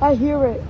I hear it.